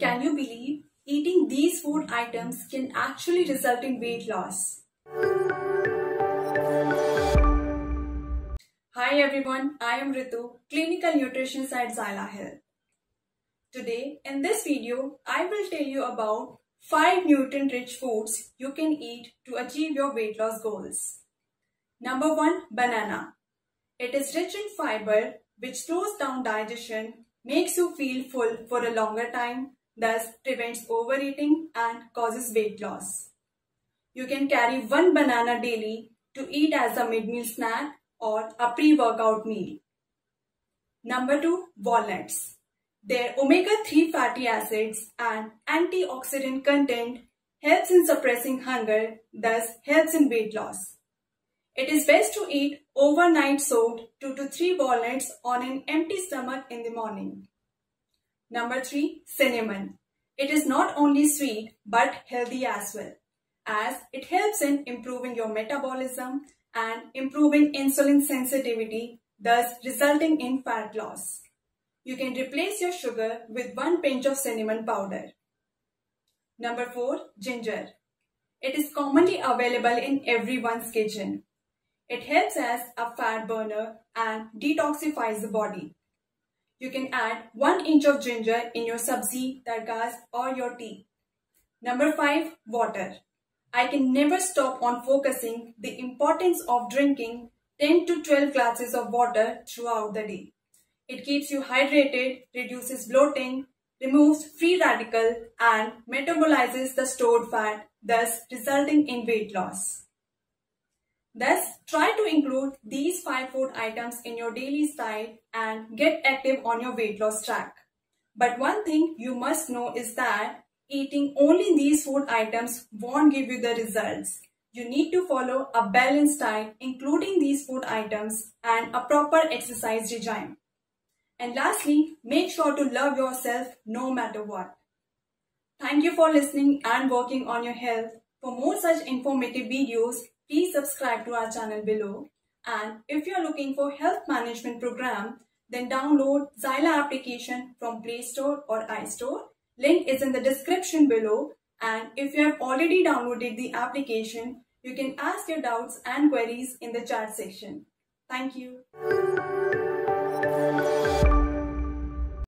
Can you believe eating these food items can actually result in weight loss? Hi everyone, I am Ritu, clinical nutritionist at Zyla Health. Today, in this video, I will tell you about 5 nutrient-rich foods you can eat to achieve your weight loss goals. Number 1. Banana. It is rich in fiber which slows down digestion, makes you feel full for a longer time, thus prevents overeating and causes weight loss. You can carry one banana daily to eat as a mid-meal snack or a pre-workout meal. Number 2. Walnuts. Their omega-3 fatty acids and antioxidant content helps in suppressing hunger, thus helps in weight loss. It is best to eat overnight soaked 2 to 3 walnuts on an empty stomach in the morning. Number 3. Cinnamon. It is not only sweet but healthy as well as it helps in improving your metabolism and improving insulin sensitivity thus resulting in fat loss. You can replace your sugar with one pinch of cinnamon powder. Number 4. Ginger. It is commonly available in everyone's kitchen. It helps as a fat burner and detoxifies the body. You can add 1 inch of ginger in your sabzi, tadkas or your tea. Number 5. Water. I can never stop on focusing the importance of drinking 10 to 12 glasses of water throughout the day. It keeps you hydrated, reduces bloating, removes free radical and metabolizes the stored fat, thus resulting in weight loss. Thus, try to include these 5 food items in your daily style and get active on your weight loss track. But one thing you must know is that eating only these food items won't give you the results. You need to follow a balanced diet including these food items and a proper exercise regime. And lastly, make sure to love yourself no matter what. Thank you for listening and working on your health. For more such informative videos, please subscribe to our channel below. And if you are looking for health management program, then download Zyla application from Play Store or iStore. Link is in the description below. And if you have already downloaded the application, you can ask your doubts and queries in the chat section. Thank you.